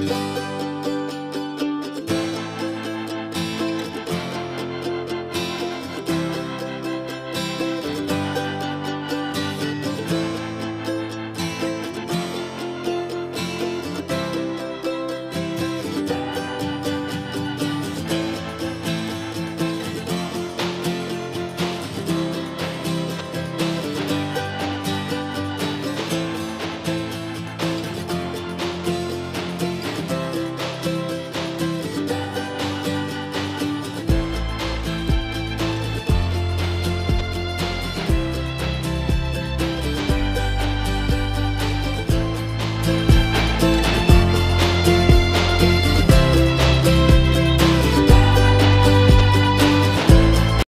Música